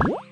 you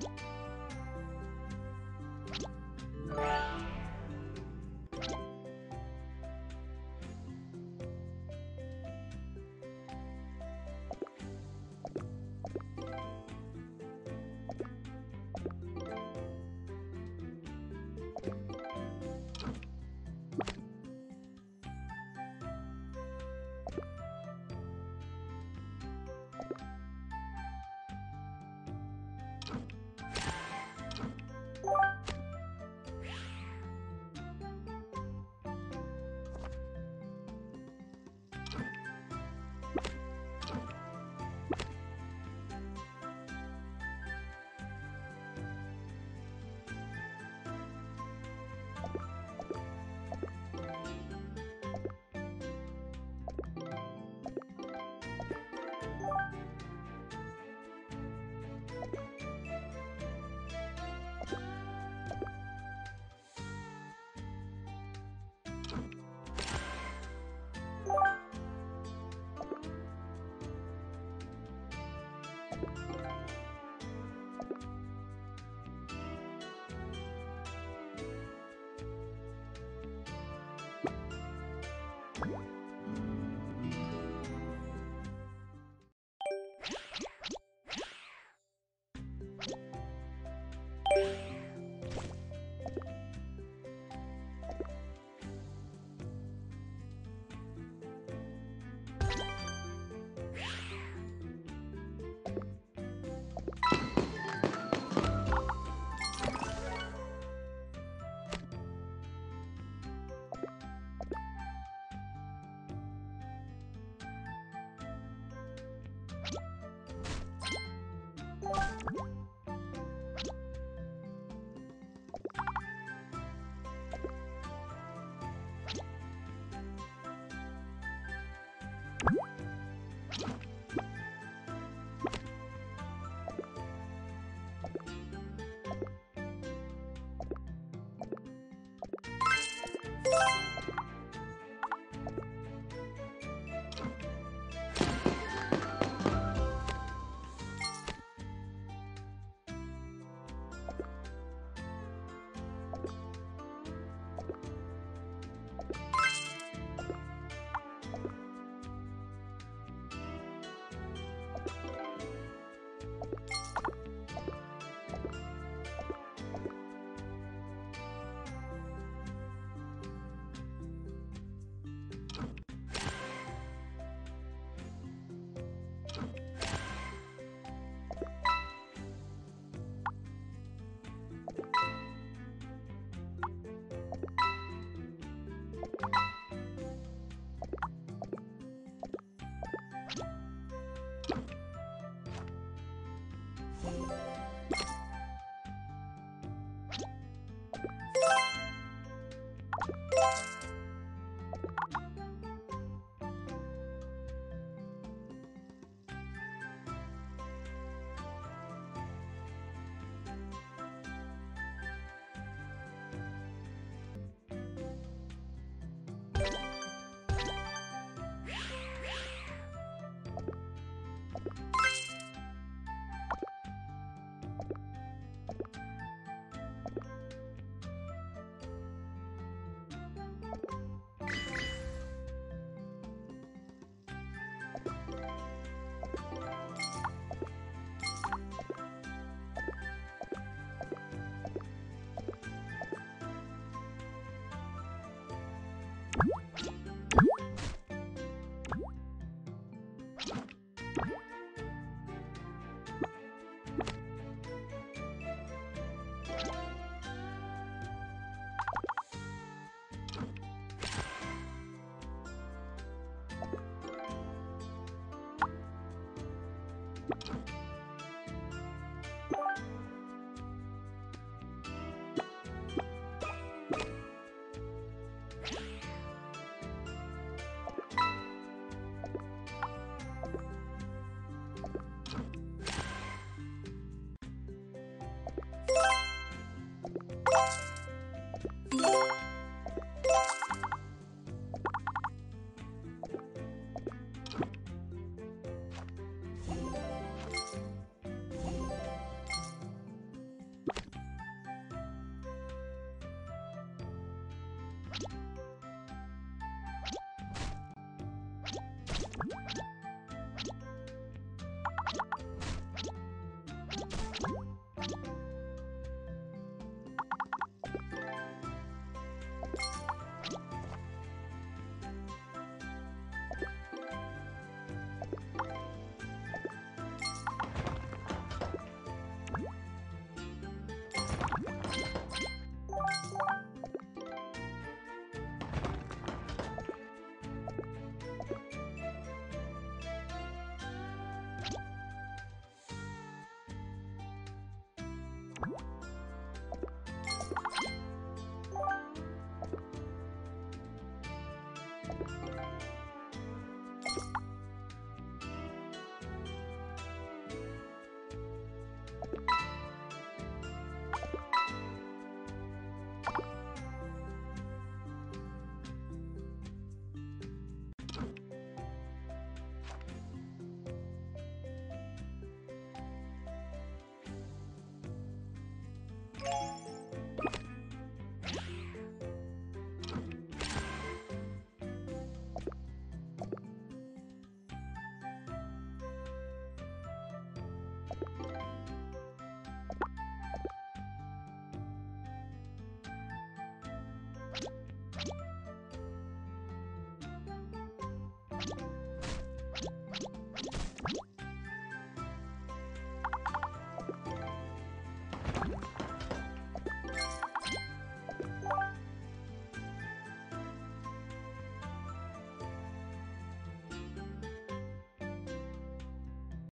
you